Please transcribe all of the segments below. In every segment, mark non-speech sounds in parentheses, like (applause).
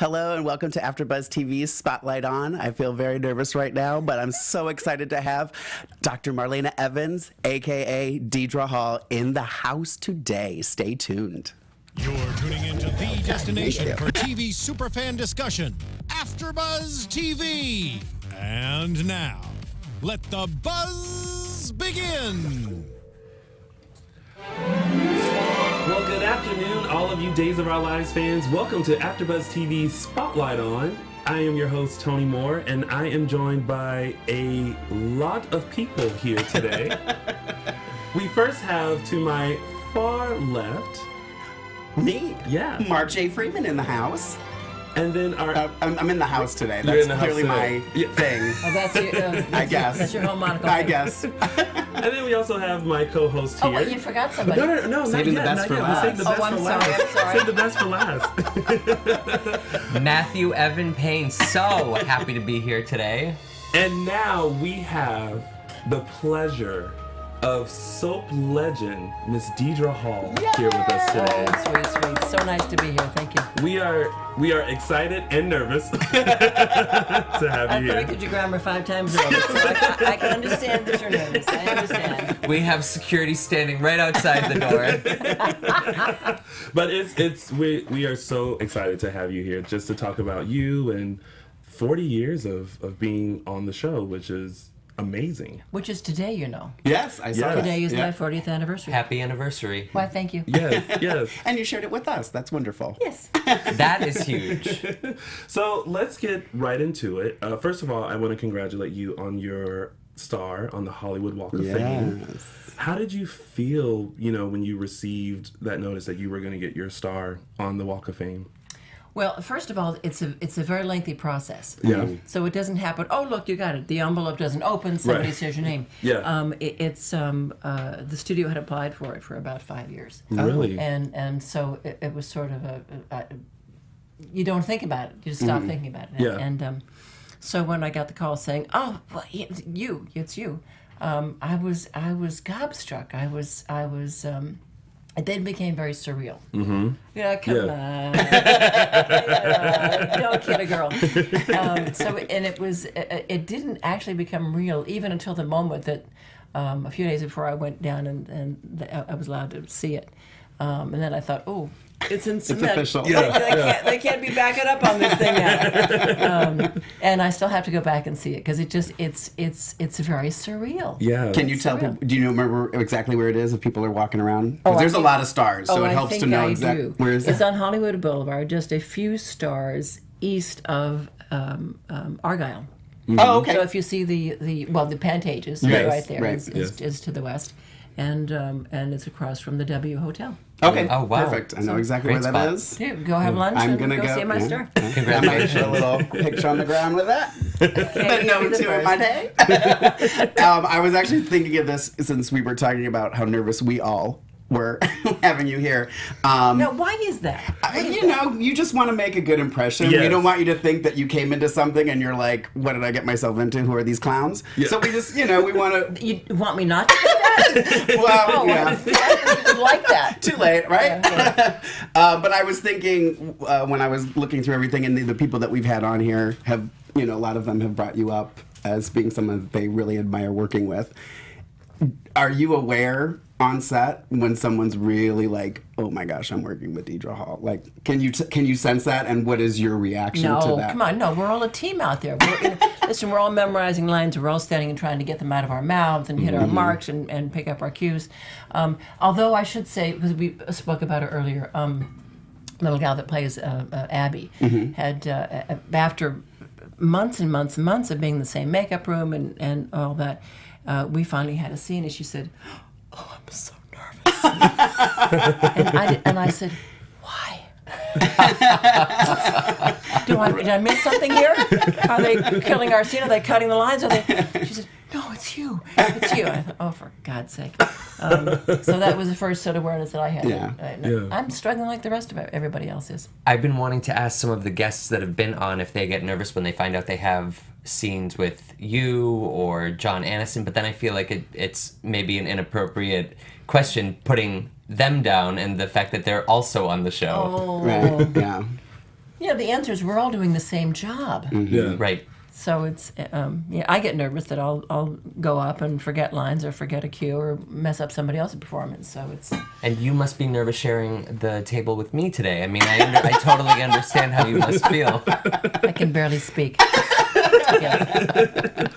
Hello and welcome to AfterBuzz TV's Spotlight On. I feel very nervous right now, but I'm so excited to have Dr. Marlena Evans, aka Deidre Hall, in the house today. Stay tuned. You're tuning into the destination for TV superfan discussion, AfterBuzz TV. And now, let the buzz begin. Afternoon, all of you Days of Our Lives fans. Welcome to AfterBuzz TV's Spotlight On. I am your host Tony Moore, and I am joined by a lot of people here today. (laughs) we first have to my far left, Me? Yeah. Mark J. Freeman in the house. And then our Uh, I'm, I'm in the house today. That's in house clearly today. my Yeah. thing. (laughs) Oh, that's your, um, I guess. That's your home monocle. I guess. (laughs) and then we also have my co-host here. Oh, wait, you forgot somebody. no, no, no, no, Saving the yet, best not for yet. We saved the last. best Oh, I'm for sorry, last. I'm sorry. Save the best for last. (laughs) Matthew Evan Paine. So happy to be here today. And now we have the pleasure of soap legend Miss Deidre Hall here with us today. Oh, sweet, sweet. So nice to be here. Thank you. We are we are excited and nervous (laughs) to have I you (laughs) here. I corrected your grammar five times over, so I, can- I can understand that you're nervous. I understand. We have security standing right outside the door. (laughs) But it's it's we we are so excited to have you here just to talk about you and 40 years of of being on the show, which is amazing. Which is today, you know. Yes, I saw Yes. Today is Yeah. my 40th anniversary. Happy anniversary. Why, thank you. Yes, (laughs) yes. And you shared it with us. That's wonderful. Yes. (laughs) That is huge. (laughs) So let's get right into it. Uh, first of all, I want to congratulate you on your star on the Hollywood Walk of Fame. Yes. How did you feel, you know, when you received that notice that you were going to get your star on the Walk of Fame? Well, first of all, it's a it's a very lengthy process. Yeah. So it doesn't happen. Oh, look, you got it. The envelope doesn't open. Somebody Right. says your name. Yeah. Um, it, it's um, uh, the studio had applied for it for about five years. Really? and and so it, it was sort of a, a, a you don't think about it you just stop thinking about it. Yeah. and um, so when I got the call saying oh well, it's you it's you um, I was I was gobstruck I was I was um, it then became very surreal. Mm-hmm. Yeah, come Yeah. on. Yeah, don't kid a girl. Um, so, and it was, it, it didn't actually become real even until the moment that um, a few days before I went down and, and I was allowed to see it. Um, and then I thought, oh, it's in cement. official. They, they can't, they can't be backing up on this thing now. (laughs) Um, and I still have to go back and see it because it just it's it's it's very surreal. Yeah. Can you tell surreal. people? Do you know remember exactly where it is if people are walking around? 'Cause Oh, I there's a lot of stars, so oh, it I helps think to know exactly do. where is It's on Hollywood Boulevard, just a few stars east of um, um, Argyle. Oh, okay. So if you see the, the well, the Pantages Yes, right there right, is, is, is to the west, and um, and it's across from the W Hotel. Okay. Oh, wow. Perfect. I know exactly Great where that spot. is. Yeah, go have lunch I'm and gonna go, go. see my yeah. star. Yeah. I might put a little picture on the ground with that. Been no be the to in my day. (laughs) um, I was actually thinking of this since we were talking about how nervous we all were (laughs) having you here. Um, Now, why is that? I- you know, you just want to make a good impression. We don't want you to think that you came into something and you're like, "What did I get myself into? Who are these clowns?" So we just, you know, we want to. (laughs) You want me not to do that? (laughs) Well, oh, yeah. I like that. Too late, right? uh, but I was thinking uh, when I was looking through everything, and the, the people that we've had on here have, you know, a lot of them have brought you up as being someone that they really admire working with. Are you aware on set when someone's really like, "Oh my gosh, I'm working with Deidre Hall"? Like, can you t- can you sense that, and what is your reaction to No, that? come on, no, we're all a team out there. We're, (laughs) listen, we're all memorizing lines. We're all standing and trying to get them out of our mouths and hit Mm-hmm. our marks and, and pick up our cues. Um, although I should say, because we spoke about it earlier, um, little gal that plays uh, uh, Abby Mm-hmm. had uh, uh, after months and months and months of being in the same makeup room and and all that, uh, we finally had a scene, and she said, "Oh, I'm so nervous," (laughs) and I and I said, "Why?" (laughs) Do I, did I miss something here? Are they killing our scene? Are they cutting the lines? Are they? She said, (laughs) "No, it's you. It's you." I thought, (laughs) "Oh, for God's sake!" Um, so that was the first sort of awareness that I had. Yeah. I, Yeah. I'm struggling like the rest of everybody else is. I've been wanting to ask some of the guests that have been on if they get nervous when they find out they have scenes with you or John Aniston, but then I feel like it, it's maybe an inappropriate question putting them down and the fact that they're also on the show. Oh, Right? Yeah. (laughs) Yeah, the answer is we're all doing the same job. Yeah. Right. So it's um, yeah. I get nervous that I'll I'll go up and forget lines or forget a cue or mess up somebody else's performance. So it's And you must be nervous sharing the table with me today. I mean, I, under, I totally understand how you must feel. (laughs) I can barely speak. (laughs) Yeah.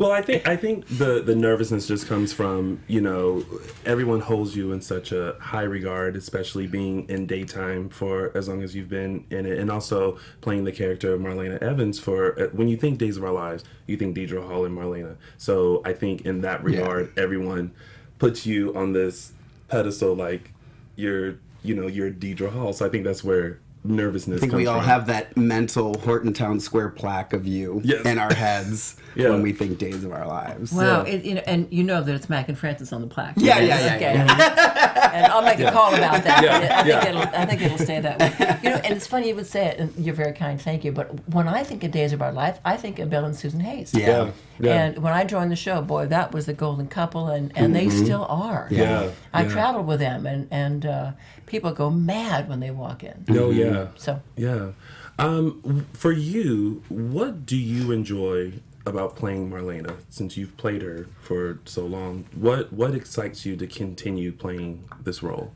Well, I think I think the the nervousness just comes from you know everyone holds you in such a high regard, especially being in daytime for as long as you've been in it, and also playing the character of Marlena Evans for uh, when you think Days of Our Lives, you think Deidre Hall and Marlena. So I think in that regard, everyone puts you on this pedestal like you're you know you're Deidre Hall. So I think that's where nervousness. I think comes we all from. have that mental Horton Town Square plaque of you Yes. in our heads (laughs) Yeah. when we think Days of Our Lives. Wow, it, you know, and you know that it's Mac and Frances on the plaque. Yeah, yeah, yeah, Okay. (laughs) and I'll make a call about that. Yeah, I think yeah. it'll, I think it'll stay that way. You know, and it's funny you would say it, and you're very kind, thank you. But when I think of Days of Our Life, I think of Bill and Susan Hayes. Yeah. Yeah. Yeah. And when I joined the show, boy, that was the golden couple, and, and they still are. Mm-hmm. Yeah, I yeah. traveled with them, and and uh, people go mad when they walk in. No, yeah. So Yeah. Um, for you, what do you enjoy about playing Marlena since you've played her for so long? What what excites you to continue playing this role?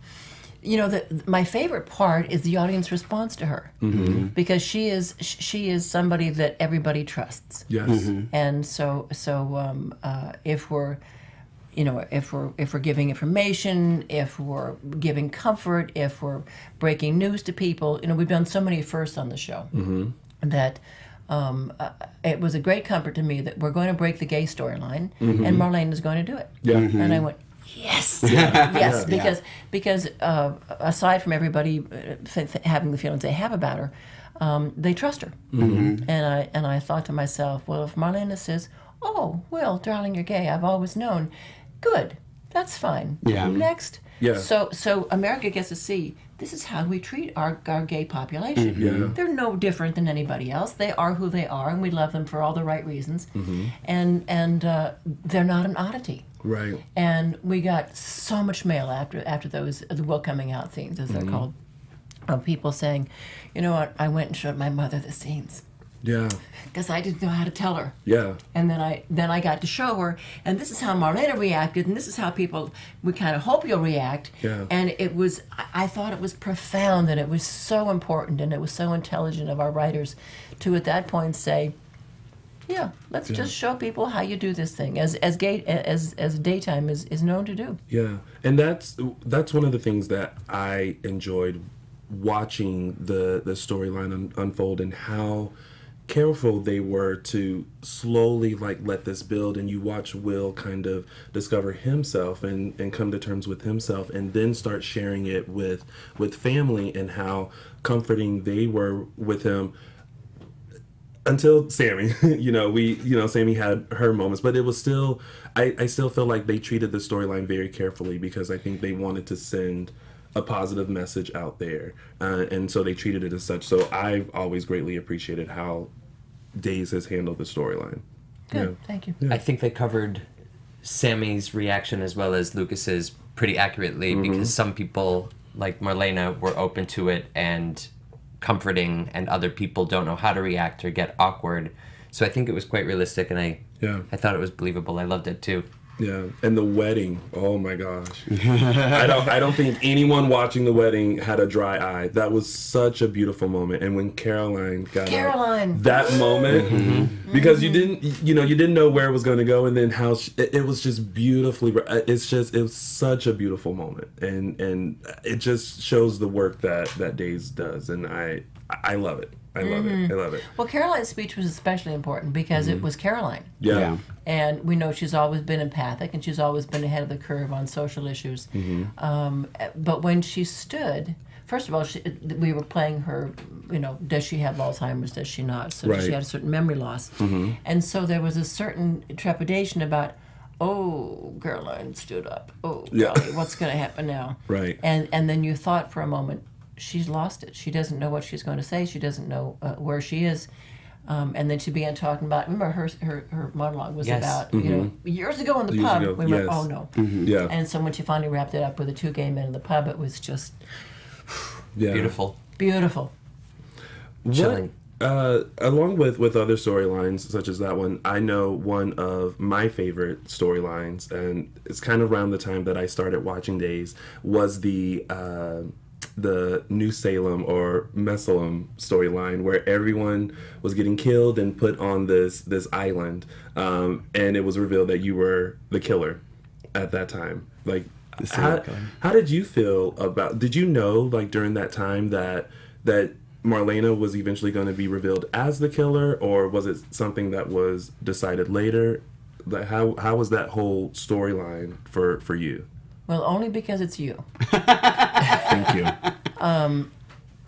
you know the, my favorite part is the audience response to her Mm-hmm. because she is she is somebody that everybody trusts Yes. and so so um, uh, if we're you know if we're if we're giving information if we're giving comfort if we're breaking news to people you know we've done so many firsts on the show that um, uh, it was a great comfort to me that we're going to break the gay storyline and Marlene is going to do it. Yeah. and I went yes (laughs) yes. Yeah. because because uh, aside from everybody uh, th- th- having the feelings they have about her um, they trust her. Mm-hmm. and I and I thought to myself well if Marlena says oh well darling you're gay I've always known good that's fine Yeah. next Yeah. so so America gets to see this is how we treat our, our gay population Yeah. they're no different than anybody else they are who they are and we love them for all the right reasons Mm-hmm. and and uh, they're not an oddity Right. and we got so much mail after after those the will coming out scenes as they're Mm-hmm. called of people saying you know what i went and showed my mother the scenes Yeah. because i didn't know how to tell her Yeah. and then i then i got to show her and this is how marlena reacted and this is how people we kind of hope you'll react Yeah. and it was I- thought it was profound and it was so important and it was so intelligent of our writers to at that point say yeah let's just show people how you do this thing as as gay as as daytime is is known to do Yeah, and that's that's one of the things that I enjoyed watching the the storyline un- unfold and how careful they were to slowly like let this build and you watch Will kind of discover himself and and come to terms with himself and then start sharing it with with family and how comforting they were with him until Sammy, (laughs) you know, we, you know, Sammy had her moments, but it was still, I, I still feel like they treated the storyline very carefully because I think they wanted to send a positive message out there, uh, and so they treated it as such. So I've always greatly appreciated how Days has handled the storyline. good thank you I think they covered Sammy's reaction as well as Lucas's pretty accurately because some people, like Marlena, were open to it and comforting, and other people don't know how to react or get awkward. So I think it was quite realistic, and I Yeah. I thought it was believable. I loved it too. Yeah, and the wedding. Oh my gosh, (laughs) I don't. I don't think anyone watching the wedding had a dry eye. That was such a beautiful moment. And when Caroline got up, Caroline. that moment, mm-hmm. Mm-hmm. because you didn't, you know, you didn't know where it was going to go, and then how she, it, it was just beautifully. Uh, it's just it was such a beautiful moment, and and it just shows the work that that Days does, and I I love it. I love it. I love it. well caroline's speech was especially important because it was caroline Yeah. Yeah. and we know she's always been empathic and she's always been ahead of the curve on social issues. Mm-hmm. Um, but when she stood, first of all, she, we were playing her. You know, does she have Alzheimer's? Does she not? So does she Right. Mm-hmm. have a certain memory loss? And so there was a certain trepidation about. Oh, Caroline stood up. Oh, Yeah. golly, what's going to happen now? (laughs) Right. And and then you thought for a moment, she's lost it. She doesn't know what she's going to say. She doesn't know uh, where she is. Um, and then she began talking about. Remember, her her, her monologue was Yes. about you know years ago in the Mm-hmm. Years pub. ago, We went, oh no. Yeah. And so when she finally wrapped it up with the two gay men in the pub, it was just yeah. Beautiful. beautiful. chilling. Uh, along with with other storylines such as that one, I know one of my favorite storylines, and it's kind of around the time that I started watching Days was the. Uh, the New Salem or Mesalem storyline, where everyone was getting killed and put on this this island, um, and it was revealed that you were the killer at that time. Like, how, how did you feel about? Did you know like during that time that that Marlena was eventually going to be revealed as the killer, or was it something that was decided later? Like how how was that whole storyline for for you? Well, only because it's you. (laughs) Thank you.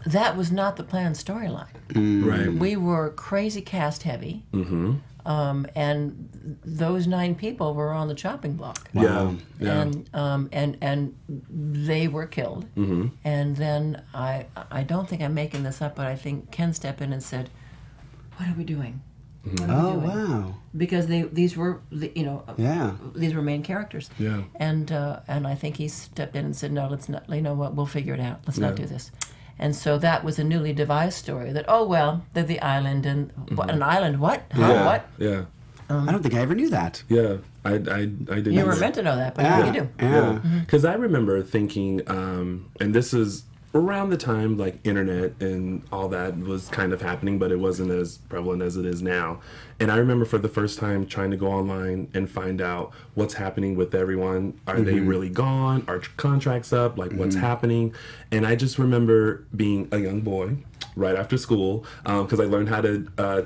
That was not the planned storyline. right. We were crazy cast heavy. Mm-hmm. Um, and those nine people were on the chopping block. Yeah. Yeah. and um, and and they were killed. Mm-hmm. And then I I don't think I'm making this up, but I think Ken stepped in and said, "What are we doing?" What are we Oh doing?" wow. Because they these were you know Yeah. these were main characters. Yeah. And uh, and I think he stepped in and said, "No, let's not. You know what? We'll figure it out. Let's not do this." And so that was a newly devised story. That oh well, they're the island and what an island? What? How? Mm-hmm. yeah. What? Yeah. I don't think I ever knew that. Yeah. I I I didn't. You were meant to know that, but Yeah. you do. Yeah. Because I remember thinking, um, and this is around the time like internet and all that was kind of happening, but it wasn't as prevalent as it is now. And I remember for the first time trying to go online and find out what's happening with everyone. Are they mm-hmm. really gone? Are contracts up? Like what's mm-hmm. happening? And I just remember being a young boy right after school um, because I learned how to. Uh,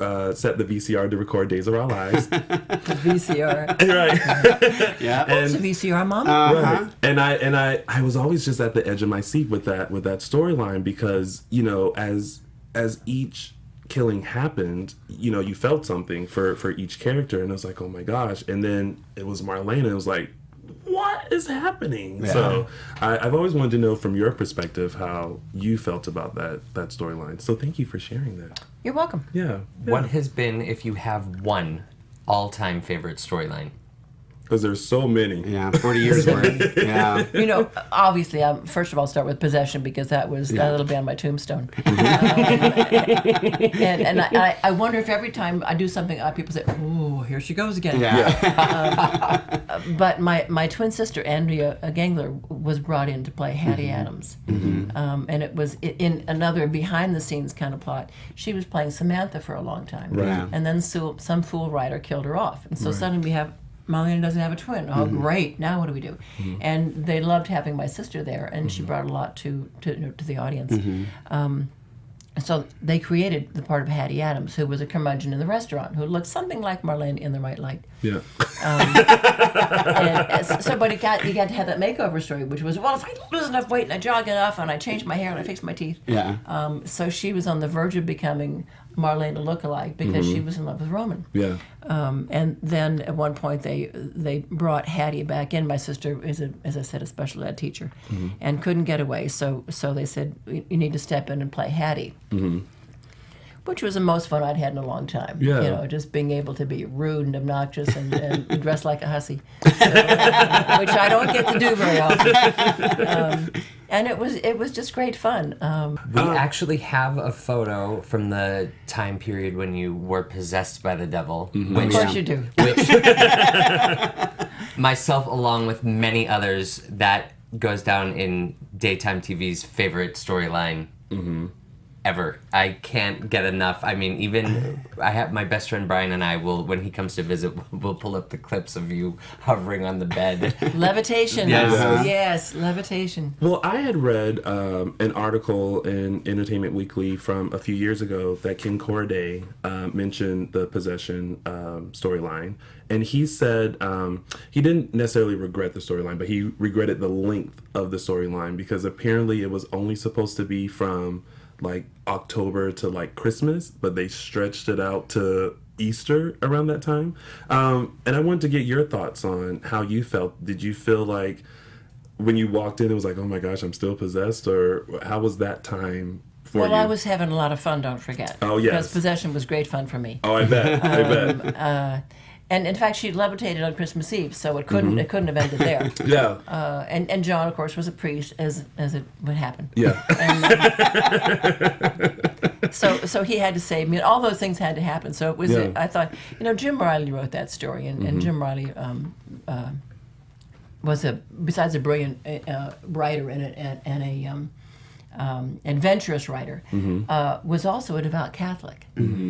uh, set the VCR to record Days of Our Lives. (laughs) VCR. (laughs) right. (laughs) Yeah. It's a VCR, mom. Right. And I and I I was always just at the edge of my seat with that with that storyline because you know as as each killing happened, you know, you felt something for for each character, and I was like, oh my gosh. And then it was Marlena. It was like, what is happening? So I, I've always wanted to know from your perspective how you felt about that that storyline. So thank you for sharing that. You're welcome. Yeah. What has been, if you have one all-time favorite storyline? Because there's so many. Yeah. Forty years worth. Yeah. (laughs) You know, obviously, I'm, first of all, start with possession because that was Yeah. that'll be on my tombstone. (laughs) Um, and and I, I- I wonder if every time I do something, uh, people say, "Oh, here she goes again." Yeah. (laughs) But my, my twin sister Andrea Gangler was brought in to play Hattie Adams, um, and it was in another behind the scenes kind of plot. She was playing Samantha for a long time, Right. and then so, some fool writer killed her off, and so suddenly we have. Marlena doesn't have a twin. Oh, great! Now what do we do? And they loved having my sister there, and she brought a lot to to, to the audience. Um, so they created the part of Hattie Adams, who was a curmudgeon in the restaurant, who looked something like Marlene in the right light Yeah. (laughs) and uh, so, but he got you got to have that makeover story, which was well, if I lose enough weight and I jog enough and I change my hair and I fix my teeth. Yeah. Um, so she was on the verge of becoming Marlene a lookalike because she mm-hmm. was in love with Roman. Yeah. Um, and then at one point they they brought Hattie back in. My sister is a, as I said, a special ed teacher, mm-hmm. and couldn't get away. So so they said you you need to step in and play Hattie. Mm-hmm. Which was the most fun I'd had in a long time. Yeah. You know, just being able to be rude and obnoxious and, and (laughs) dress like a hussy, so, which I don't get to do very often. Um, and it was it was just great fun. Um, We actually have a photo from the time period when you were possessed by the devil. of Which, course you do. which (laughs) (laughs) myself, along with many others, that goes down in daytime TV's favorite storyline ever. I can't get enough. I mean, even I have my best friend Brian and I will, when he comes to visit, (laughs) we'll pull up the clips of you hovering on the bed. (laughs) Levitation. Yes. Yes, levitation. Well, I had read um, an article in Entertainment Weekly from a few years ago that Ken Corday uh, mentioned the possession um, storyline, and he said um, he didn't necessarily regret the storyline, but he regretted the length of the storyline because apparently it was only supposed to be from like October to like Christmas, but they stretched it out to Easter around that time. Um, and I wanted to get your thoughts on how you felt. Did you feel like when you walked in, it was like, oh my gosh, I'm still possessed, or how was that time for Well, you? I was having a lot of fun. Don't forget. Oh, yes. Because possession was great fun for me. Oh, I bet. I Um, bet. (laughs) And in fact, she levitated on Christmas Eve, so it couldn't it couldn't have ended there. (laughs) Yeah. Uh, and and John, of course, was a priest, as as it would happen. yeah. (laughs) (laughs) So so he had to save me. and All those things had to happen. So it was. Yeah. I thought, you know, Jim Reilly wrote that story, and, and Jim Reilly um, uh, was a besides a brilliant uh, writer and a, and, and a um, um, adventurous writer, uh, was also a devout Catholic.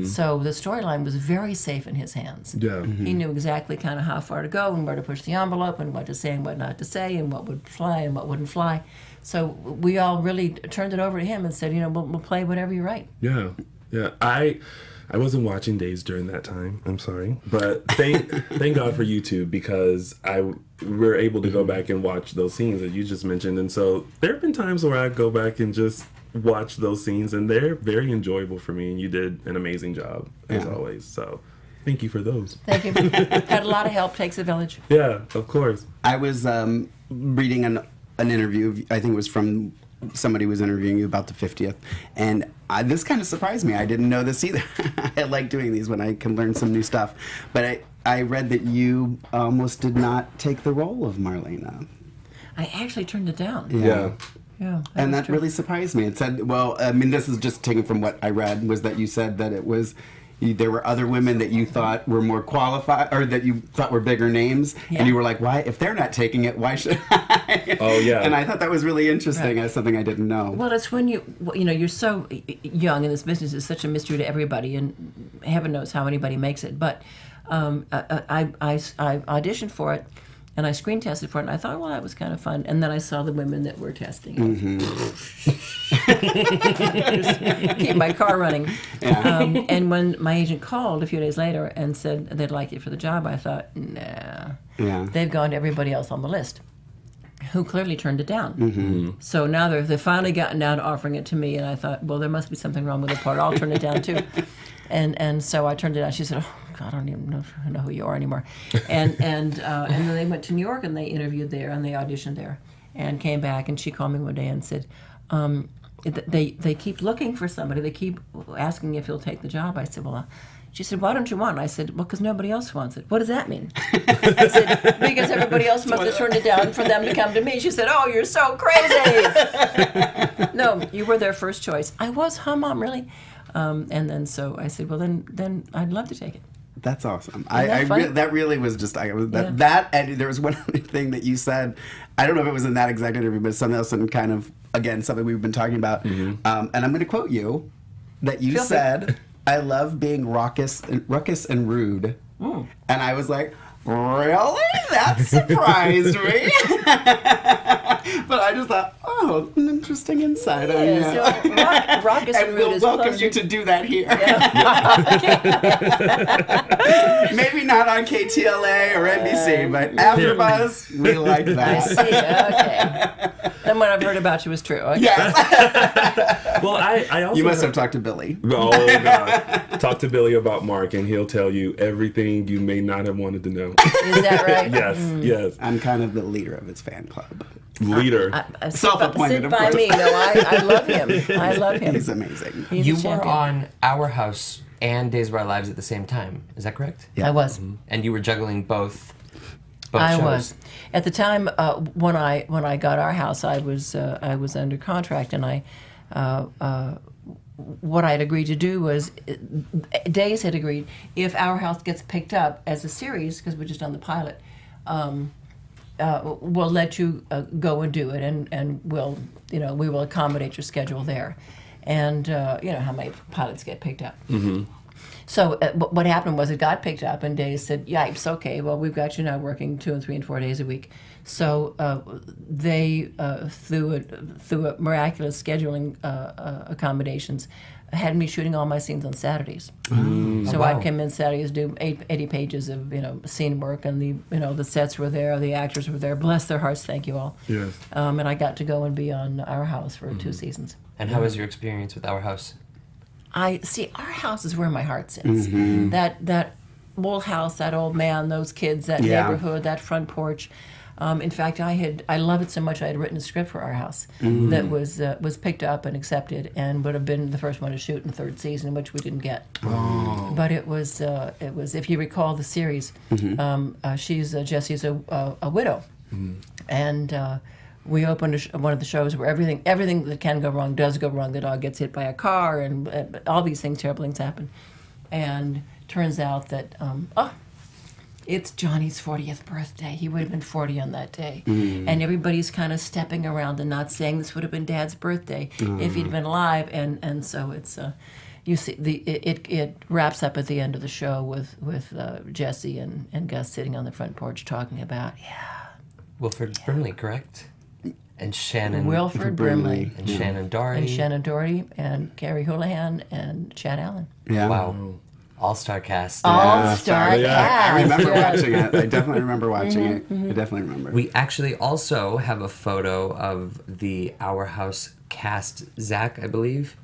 So the storyline was very safe in his hands. Yeah. He knew exactly kind of how far to go and where to push the envelope and what to say and what not to say and what would fly and what wouldn't fly. So we all really turned it over to him and said, you know, we'll, we'll play whatever you write. Yeah, yeah. I I wasn't watching Days during that time. I'm sorry, but thank (laughs) thank God for YouTube because I we were able to go back and watch those scenes that you just mentioned, and so there have been times where I go back and just watch those scenes, and they're very enjoyable for me. And you did an amazing job as Yeah. always. So thank you for those. Thank you. (laughs) Had a lot of help. Takes a village. Yeah, of course. I was um, reading an an interview. I think it was from somebody was interviewing you about the 50th, and I, this kind of surprised me. I didn't know this either. (laughs) I like doing these when I can learn some new stuff. But I I read that you uh, almost did not take the role of Marlena. I actually turned it down. Yeah. Yeah, and that true. really surprised me. It said, well, I mean, this is just taken from what I read, was that you said that it was. There were other women that you thought were more qualified, or that you thought were bigger names, Yeah. and you were like, "Why? If they're not taking it, why should (laughs) I?" Oh, yeah. And I thought that was really interesting Right. as something I didn't know. Well, it's when you you know you're so young, and this business is such a mystery to everybody, and heaven knows how anybody makes it. But um, I, I, I, I auditioned for it, and I screen tested for it, and I thought, well, that was kind of fun. And then I saw the women that were testing. Just (laughs) keep my car running. Um, and when my agent called a few days later and said they'd like you for the job, I thought, nah, Yeah. they've gone to everybody else on the list who clearly turned it down. Mm-hmm. So now they're, they've finally gotten down to offering it to me, and I thought, well, there must be something wrong with the part. I'll turn it down too. (laughs) And and so I turned it down. She said, oh, God, I don't even know, know who you are anymore. And (laughs) and uh, and then they went to New York and they interviewed there and they auditioned there, and came back. And she called me one day and said. Um, they they keep looking for somebody. They keep asking if you'll take the job. I said, well, uh, she said, why don't you want? I said, well, because nobody else wants it. What does that mean? I said, because everybody else must have turned it down for them to come to me. She said, oh, you're so crazy. (laughs) no, you were their first choice. I was, huh, mom, really? Um, and then so I said, well, then then I'd love to take it. That's awesome. I, that I fun? re- that really was just I was that Yeah. that and there was (laughs) one other thing that you said. I don't know if it was in that exact interview, but something else and kind of again something we've been talking about. Um, and I'm going to quote you that you Feel free. said, "I love being raucous, and, ruckus and rude," and I was like. Really? That surprised me. (laughs) but I just thought, oh, an interesting insight on you. Yeah, so rock, raucous and we'll is welcome closer- you to do that here. (laughs) Maybe not on KTLA or NBC, but AfterBuzz, we like that. I see. Okay. Then what I've heard about you was true. Okay. Yes. (laughs) Well, I, I also You must heard- have talked to Billy. Oh God! Talk to Billy about Mark, and he'll tell you everything you may not have wanted to know. Is that right? (laughs) yes, Mm. yes. I'm kind of the leader of his fan club. Leader. Uh, sit Self-appointed, by- sit by me. No, I, I love him. I (laughs) love him. He's amazing. He's you a were on Our House and Days of Our Lives at the same time. Is that correct? Yeah. I was. And you were juggling both. Both I shows. was. At the time uh, when I when I got our house, I was uh, I was under contract, and I uh, uh, what I had agreed to do was uh, Days had agreed if our house gets picked up as a series because we're just on the pilot. Um, uh, we'll let you go and do it, and, and we'll you know we will accommodate your schedule there, and you know how many pilots get picked up. So uh, what happened was it got picked up, and Days said, "Yipes! Okay, well we've got you now working two and three and four days a week." So uh, they, uh, through a, through a miraculous scheduling uh, uh, accommodations, had me shooting all my scenes on Saturdays. So I'd come in Saturdays, do eight, 80 pages of you know scene work, and the you know the sets were there, the actors were there. Bless their hearts, thank you all. Yes. Um, and I got to go and be on Our House for two seasons. And how was your experience with Our House? I see our house is where my heart sits. That that old house, that old man, those kids, that Yeah. neighborhood, that front porch. Um, in fact, I had I love it so much I had written a script for Our House that was uh, was picked up and accepted and would have been the first one to shoot in the third season, which we didn't get. But it was uh, it was if you recall the series, um, uh, she's uh, Jesse's a, a, a widow, and. We opened a sh- one of the shows where everything everything that can go wrong does go wrong. The dog gets hit by a car, and uh, all these things, terrible things happen. And turns out that um, oh, it's Johnny's 40th birthday. He would have been 40 on that day. And everybody's kind of stepping around and not saying this would have been Dad's birthday if he'd been alive. And, and so it's, uh, you see, the it, it, it wraps up at the end of the show with, with uh, Jesse and, and Gus sitting on the front porch talking about, yeah, Wilford Brimley, correct? And Shannon Wilford Brimley. Brimley. and Shannen Doherty. And Shannen Doherty and Keri Houlihan and Chad Allen. Yeah. Wow. All star cast. All star Yeah, cast. I remember watching it. I definitely remember watching it. I definitely remember. We actually also have a photo of the Our House cast, Zach, I believe.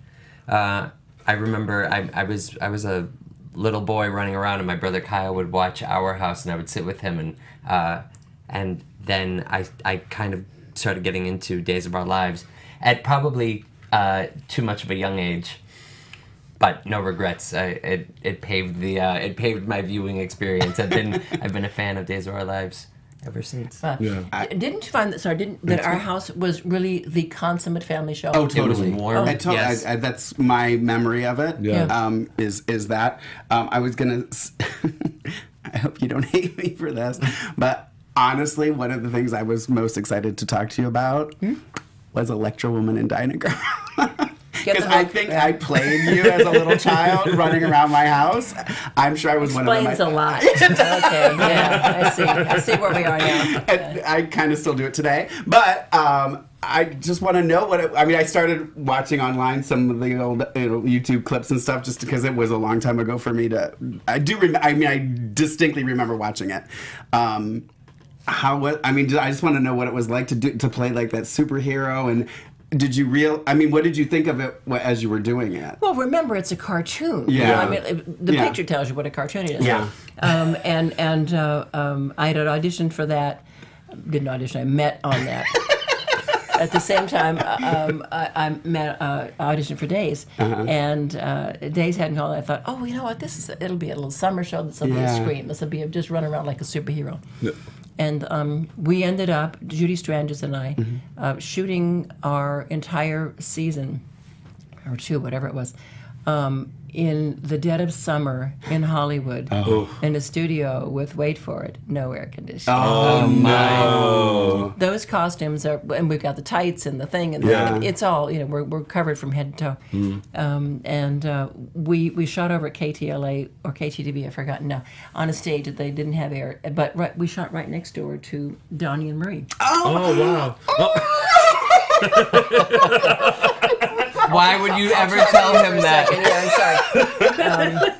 Uh, I remember I, I was I was a little boy running around, and my brother Kyle would watch Our House, and I would sit with him, and uh, and then I I kind of started getting into Days of Our Lives at probably uh, too much of a young age. But no regrets. I, it it paved the uh, it paved my viewing experience. I've been (laughs) I've been a fan of Days of Our Lives ever since. Uh, Yeah. d- didn't you find that? Sorry, didn't that our house was really the consummate family show? Oh, was totally. warm, I to- yes. I, I, that's my memory of it. Yeah. Yeah. Um, is is that? Um, I was gonna. (laughs) I hope you don't (laughs) hate me for this, but honestly, one of the things I was most excited to talk to you about Hmm? was Electra Woman and Dinah Girl. (laughs) Because I think I played you as a little child (laughs) running around my house. I'm sure I was one of them. Explains a lot. (laughs) okay, yeah, I see. I see where we are now. and I kind of still do it today. But um, I just want to know what it, I mean. I started watching online some of the old you know, YouTube clips and stuff just because it was a long time ago for me to. I do. Rem- I mean, I distinctly remember watching it. Um, how what I mean, I just want to know what it was like to do to play like that superhero and. Did you real? I mean, what did you think of it as you were doing it? Well, remember it's a cartoon. You Yeah. know, I mean, the Yeah. picture tells you what a cartoon it is. Yeah. Um, and and uh, um, I had auditioned for that. Didn't audition. I met on that. (laughs) At the same time, uh, um, I, I met uh, auditioned for Days, Uh-huh. and uh, Days hadn't called. I thought, oh, you know what? This is it'll be a little summer show. This will be a Yeah. scream. This will be a, just run around like a superhero. Yeah. And um, we ended up, Judy Strangis and I, Mm-hmm. uh, shooting our entire season, or two, whatever it was, um, in the dead of summer in Hollywood, Oh. in a studio with, wait for it, no air conditioning. Oh, no! Those costumes are, and we've got the tights and the thing, and Yeah. Mm. it's all, you know, we're, we're covered from head to toe. Um, and uh, we we shot over at KTLA or KTTV, I've forgotten now, on a stage that they didn't have air, but right, we shot right next door to Donnie and Marie. Oh wow. (laughs) (laughs) Oh, Why would you ever tell him that? Yeah, I'm sorry. Um,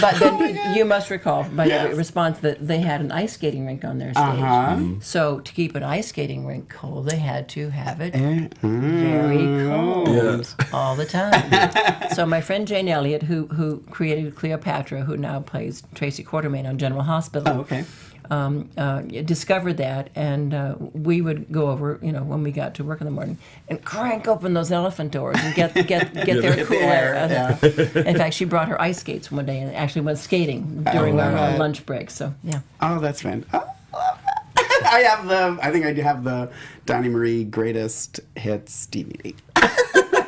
but then you must recall by Yes. the response that they had an ice skating rink on their stage. Uh-huh. So to keep an ice skating rink cold, they had to have it Eh, very cold Yes. all the time. (laughs) so my friend Jane Elliott, who who created Cleopatra, who now plays Tracy Quartermaine on General Hospital, Oh, okay. Um, uh, discovered that, and uh, we would go over, you know, when we got to work in the morning, and crank open those elephant doors and get get (laughs) get their Get the cool air, air. In fact, she brought her ice skates one day and actually went skating during our, our right. lunch break. So yeah, Oh, that's. Oh, (laughs) I have the. I think I do have the Donnie Marie greatest hits DVD.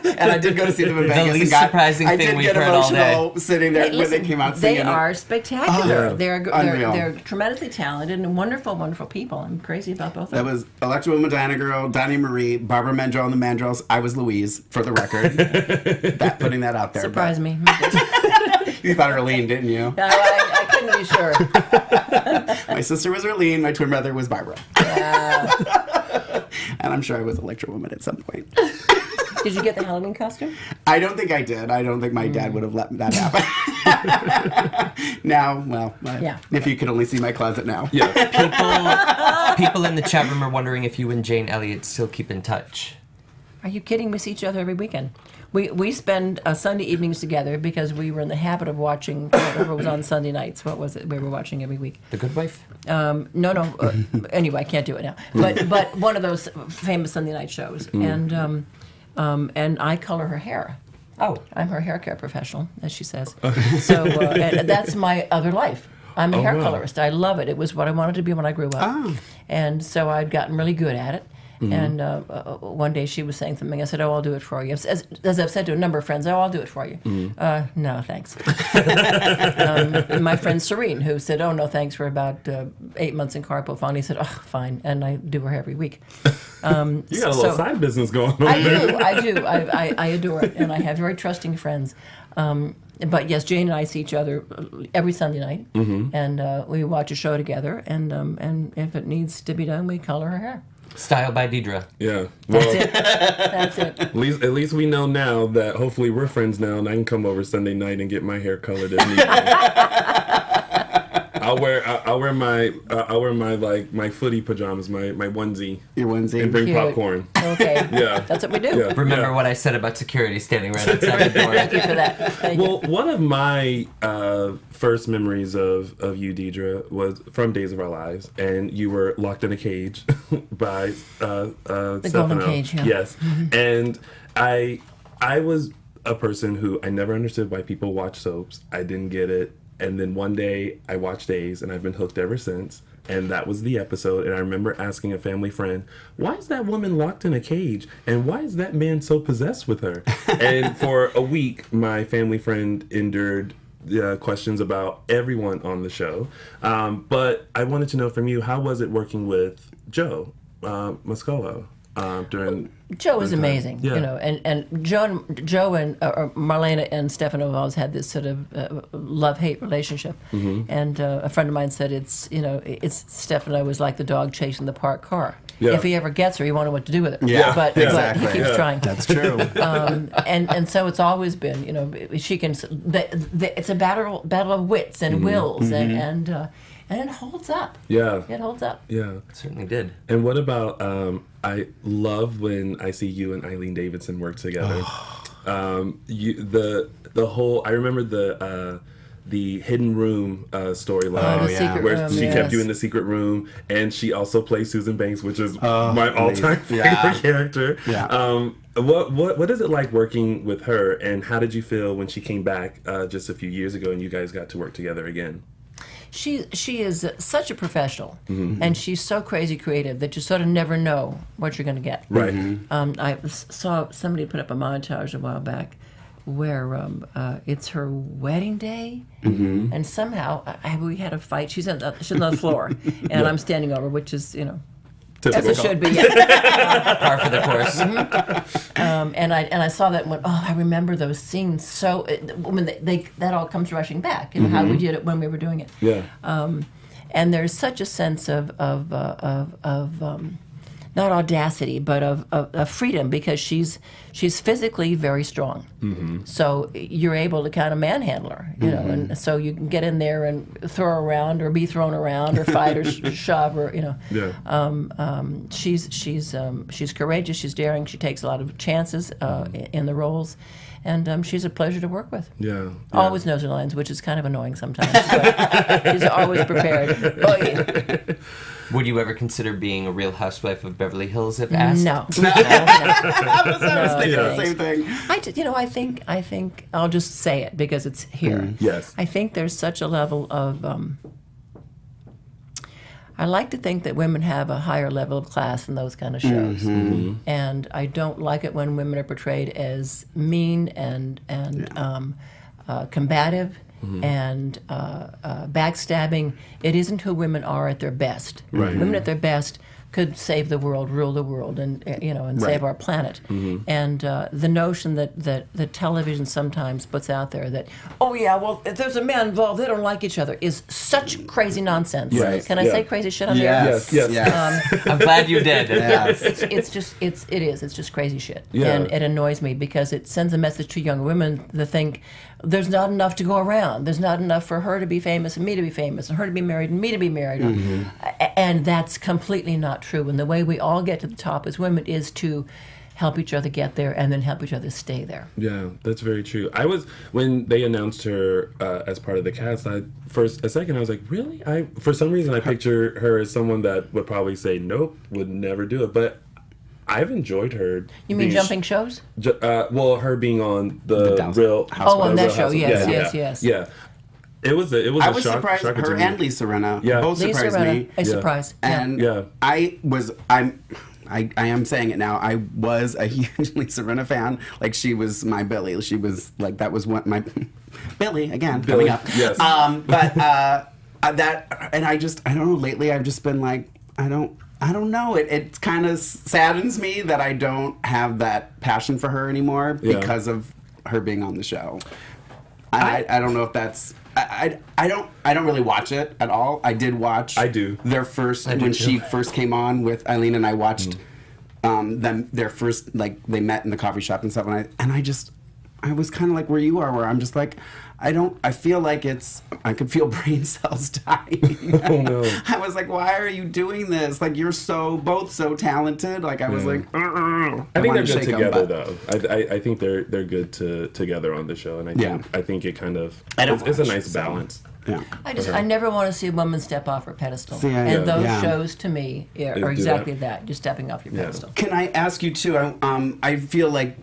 And I did go to see them in (laughs) The Vegas. and least got, surprising I thing did we've get heard all emotional sitting there Hey, when listen, they came out they singing. it. are spectacular. Oh, they're, they're unreal. they're tremendously talented and wonderful, wonderful people. I'm crazy about both of them. That them. was Electra Woman, Dinah Girl, Donnie Marie, Barbara Mandrell and the Mandrells. I was Louise, for the record. (laughs) that putting that out there. surprised me. (laughs) You thought Irlene, didn't you? No, I, I couldn't be sure. My sister was Irlene. My twin brother was Barbara. Yeah. and I'm sure I was Electra Woman at some point. Did you get the Halloween costume? I don't think I did. I don't think my Mm. dad would have let that happen. (laughs) now, well, I- Yeah. if you could only see my closet now. yeah. People, people in the chat room are wondering if you and Jane Elliott still keep in touch. Are you kidding? We see each other every weekend. we we spend uh, Sunday evenings together because we were in the habit of watching whatever was on Sunday nights. What was it we were watching every week? The Good Wife. No, no. Uh, anyway, I can't do it now. But but one of those famous Sunday night shows, and um, um, and I color her hair. Oh, I'm her hair care professional, as she says. (laughs) so uh, that's my other life. I'm a hair wow. colorist. I love it. It was what I wanted to be when I grew up. And so I'd gotten really good at it. And uh, uh, one day she was saying something. I said, "Oh, I'll do it for you." As, as I've said to a number of friends, "Oh, I'll do it for you." Uh, no, thanks. (laughs) um, my friend Serene, who said, "Oh, no, thanks," for about uh, eight months in Carpo, finally said, "Oh, fine," and I do her every week. (laughs) Um, You got a little so- side business going on I there. do, I do. I, I, I adore it, and I have very trusting friends. Um, but yes, Jane and I see each other every Sunday night, and uh, we watch a show together. And um, and if it needs to be done, we color her hair. Style by Deidre. Yeah. That's it. That's it. (laughs) at least at least we know now that hopefully we're friends now, and I can come over Sunday night and get my hair colored if need be. (laughs) I'll wear I'll, I'll wear my uh, I'll wear my like my footy pajamas, my my onesie, Your onesie. and bring Cute. popcorn. Okay. Yeah. That's what we do. Yeah. Remember yeah. what I said about security standing right (laughs) outside the door? Thank you for that. Thank you. Well, one of my uh, first memories of, of you, Deidre, was from Days of Our Lives, and you were locked in a cage (laughs) by uh, uh, The golden cage, yeah. Yes, and I I was a person who I never understood why people watch soaps. I didn't get it, and then one day I watched Days, and I've been hooked ever since. And that was the episode. And I remember asking a family friend, why is that woman locked in a cage? And why is that man so possessed with her? (laughs) and for a week, my family friend endured uh, questions about everyone on the show. Um, but I wanted to know from you, how was it working with Joe uh, Mascolo uh, during. Joe was amazing, Yeah. you know, and and Joe and Joe and uh, Marlena and Stefano have always had this sort of uh, love hate relationship. Mm-hmm. And uh, a friend of mine said it's you know it's Stefano was like the dog chasing the parked car. Yeah. If he ever gets her, he won't know what to do with it. Yeah, but, yeah. but he keeps Yeah. trying. That's true. (laughs) um, and and so it's always been you know she can the, the, it's a battle battle of wits and wills and and uh, and it holds up. Yeah. It holds up. Yeah. it Certainly did. And what about um, I love when I see you and Eileen Davidson work together. um, you the the whole I remember the uh, the hidden room uh, storyline Oh, yeah. where room. she yes. kept you in the secret room, and she also plays Susan Banks, which is my all time amazing. Yeah. favorite (laughs) character. Yeah. Um, what what what is it like working with her, and how did you feel when she came back uh, just a few years ago, and you guys got to work together again? She she is such a professional, Mm-hmm. and she's so crazy creative that you sort of never know what you're going to get. Right. Um, I s- saw somebody put up a montage a while back where um, uh, it's her wedding day, Mm-hmm. and somehow I, we had a fight. She's on the, she's on the floor, (laughs) and I'm standing over, which is you know as it should be. Yeah. (laughs) Par for the course. Um, and I and I saw that and went, oh, I remember those scenes. So it, when they, they that all comes rushing back, and how we did it when we were doing it. Yeah. and there's such a sense of of uh, of, of um, not audacity, but of, of, of freedom because she's she's physically very strong. Mm-hmm. So you're able to kind of manhandle her, you know, and so you can get in there and throw her around or be thrown around or fight or (laughs) sh- shove or you know. Yeah. Um, um, she's she's um, she's courageous. She's daring. She takes a lot of chances uh, Mm-hmm. in the roles, and um, she's a pleasure to work with. yeah. yeah. Always knows her lines, which is kind of annoying sometimes. But she's always prepared. (laughs) Oh, yeah. Would you ever consider being a Real Housewife of Beverly Hills if asked? No. (laughs) no, no. (laughs) I was No, thinking the same thing. I, ju- you know, I think, I think I'll just say it because it's here. Yes. I think there's such a level of. Um, I like to think that women have a higher level of class in those kind of shows, and I don't like it when women are portrayed as mean and and um, uh, combative and uh, uh, backstabbing. It isn't who women are at their best. Right. Women at their best could save the world, rule the world, and uh, you know, and save our planet. And uh, the notion that, that that television sometimes puts out there that, oh yeah, well, if there's a man involved, they don't like each other, is such crazy nonsense. Yes. Can I Yeah. say crazy shit on the air? Yes, Yes, yes. yes. (laughs) I'm glad you did. (laughs) Yes. It's, it's just it's it is it's just crazy shit, Yeah. and it annoys me because it sends a message to young women to think there's not enough to go around. There's not enough for her to be famous and me to be famous and her to be married and me to be married, A- and that's completely not true. And the way we all get to the top as women is to help each other get there and then help each other stay there. Yeah, that's very true. I was when they announced her uh, as part of the cast. I first a second I was like, really? I for some reason I picture her as someone that would probably say nope, would never do it. But I've enjoyed her. You mean being- jumping shows? Ju- uh, well, her being on the, The real Housewives. Oh, on that show, yes, yeah, yes, yeah. yes. Yeah, it was a, it was. I a was shock, surprised. shocker Her and Lisa Rinna Yeah. both Lisa surprised Rinna, me. a Yeah. surprise. And Yeah. I was I'm I, I am saying it now. I was a (laughs) huge Lisa Rinna fan. Like she was my Billy. She was like that was what my (laughs) Billy again Billy, coming up. yes. Um, but uh, uh, that and I just I don't know. Lately I've just been like I don't. I don't know. It, it kind of saddens me that I don't have that passion for her anymore Yeah. because of her being on the show. I, I, I don't know if that's I, I, I don't I don't really watch it at all. I did watch I do. their first I do when too. she first came on with Eileen and I watched Mm. um, them their first like they met in the coffee shop and stuff and I and I just I was kind of like where you are where I'm just like I don't I feel like it's I could feel (laughs) brain cells dying. (laughs) Oh no. I was like why are you doing this? Like you're so both so talented. Like I was like "Uh, I think they're good together, but- though. I, I, I think they're they're good to together on the show, and I think Yeah. I think it kind of I don't it's, it's a nice so- balance. Yeah. I just I never want to see a woman step off her pedestal. See, I- and those yeah. shows to me are, are exactly that. that. You're stepping off your Yeah. pedestal. Can I ask you too? I, um, I feel like,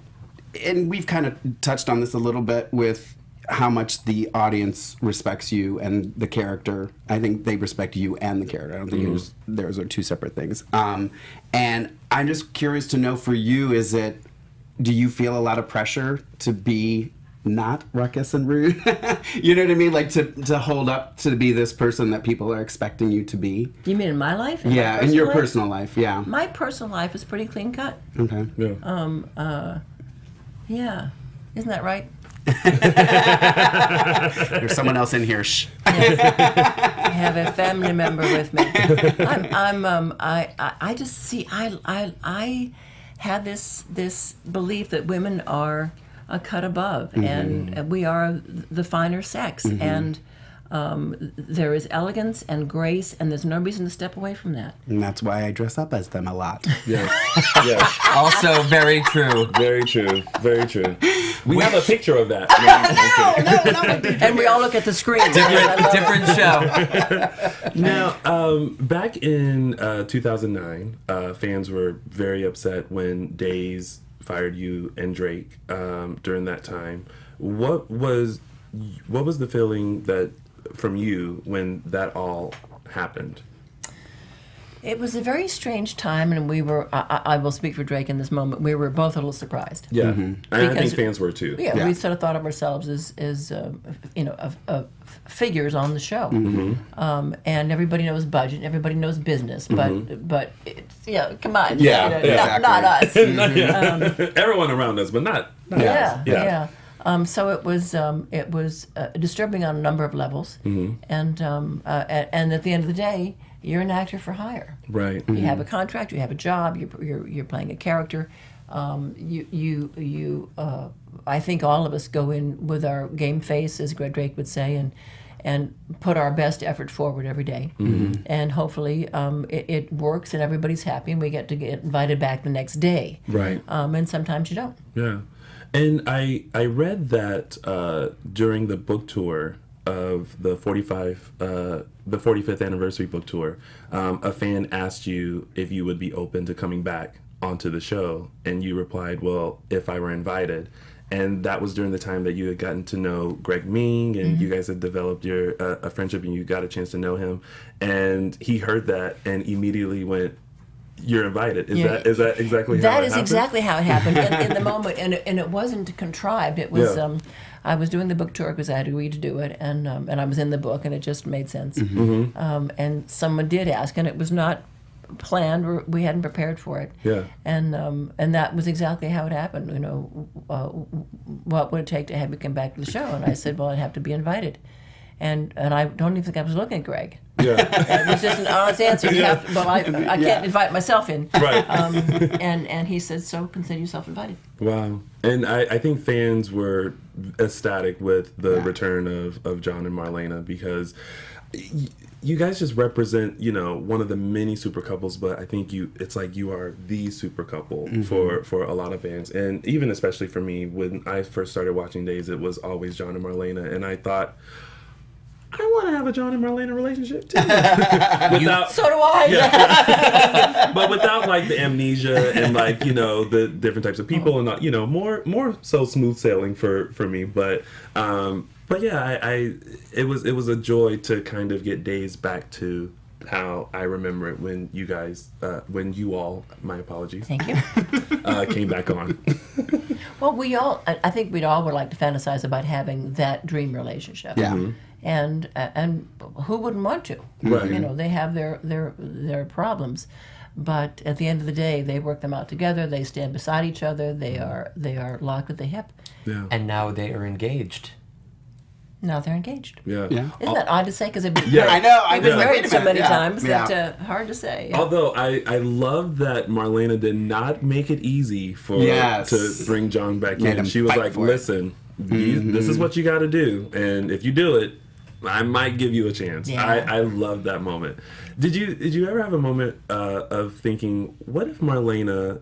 and we've kind of touched on this a little bit with how much the audience respects you and the character. I think they respect you and the character. I don't think mm-hmm. there's those are two separate things. Um, and I'm just curious to know for you, is it? Do you feel a lot of pressure to be? Not ruckus and rude, (laughs) you know what I mean. Like to to hold up to be this person that people are expecting you to be. You mean in my life? In my Yeah, in your life? personal life. Yeah. My personal life is pretty clean cut. Okay. Yeah. Yeah, isn't that right? (laughs) There's someone else in here. Shh. I have a family member with me. I'm, I'm um, I, I, I just see, I, I, I have this, this belief that women are a cut above, and we are the finer sex, and um, there is elegance and grace, and there's no reason to step away from that. And that's why I dress up as them a lot. (laughs) Yes. (laughs) yes. Also, very true. Very true. Very true. We have a picture of that. (laughs) No, no, no. And we all look at the screen. Different, different show. Now, um, back in uh, 2009, uh, fans were very upset when Days fired you and Drake um, during that time. What was what was the feeling that from you when that all happened? It was a very strange time, and we were, I, I I will speak for Drake in this moment, we were both a little surprised. Yeah, mm-hmm. and I Because- think fans were too. Yeah, Yeah. we sort of thought of ourselves as, as uh, you know, of, of figures on the show, mm-hmm. Mm-hmm. um, and everybody knows budget, everybody knows business, but but it's, yeah, come on, Yeah, you know, exactly. not, not us. Um, (laughs) Everyone around us, but not. not yeah, us. yeah. Um, so it was um, it was uh, disturbing on a number of levels, Mm-hmm. and um, uh, and at the end of the day, you're an actor for hire. Right. You have a contract. You have a job. You're you're, you're playing a character. Um, you you you. Uh, I think all of us go in with our game face, as Greg Drake would say, and and put our best effort forward every day. And hopefully um, it, it works and everybody's happy and we get to get invited back the next day. Right. Um, and sometimes you don't. Yeah, and I I read that uh, during the book tour of the 45 uh, the 45th anniversary book tour, um, a fan asked you if you would be open to coming back onto the show, and you replied, "Well, if I were invited." And that was during the time that you had gotten to know Greg Meng, and you guys had developed your uh, a friendship, and you got a chance to know him. And he heard that and immediately went, "You're invited." Is Yeah. that is that exactly how That it is happened? exactly how it happened in, in the (laughs) moment, and it, and it wasn't contrived. It was Yeah. um, I was doing the book tour because I had agreed to do it, and um, and I was in the book, and it just made sense. Mm-hmm. Um, and someone did ask, and it was not planned. We hadn't prepared for it. Yeah. And um, and that was exactly how it happened. You know, uh, what would it take to have you come back to the show? And I said, well, I'd have to be invited. And and I don't even think I was looking at Greg. Yeah. (laughs) It was just an honest answer. You have to, well, I, I can't invite myself in. Right. Um, and and he said, so consider yourself invited. Wow. And I, I think fans were ecstatic with the Yeah. return of, of John and Marlena because you guys just represent you know one of the many super couples but i think you it's like you are the super couple Mm-hmm. for for a lot of fans and even especially for me when i first started watching days it was always john and marlena and i thought i want to have a john and marlena relationship too (laughs) without So do I. (laughs) but without like the amnesia and like you know the different types of people and not you know more more so smooth sailing for for me but um but yeah I, I it was it was a joy to kind of get days back to how I remember it when you guys uh when you all my apologies Thank you. uh came back on (laughs) Well, we all, I I think we'd all would like to fantasize about having that dream relationship. Yeah. Mm-hmm. And uh, and who wouldn't want to? Right. You know, they have their their their problems, but at the end of the day, they work them out together. They stand beside each other. They are they are locked at the hip. yeah And now they are engaged. Now they're engaged. yeah, Yeah. Isn't that odd to say? Because they've been Yeah. I know. I they've been was like, married so many yeah, times yeah. that uh, hard to say. Although I, I love that Marlena did not make it easy for Yes. to bring John back Made in. She was like, for it. "Listen, you, this is what you got to do, and if you do it, I might give you a chance." Yeah. I, I love that moment. Did you did you ever have a moment uh, of thinking, "What if Marlena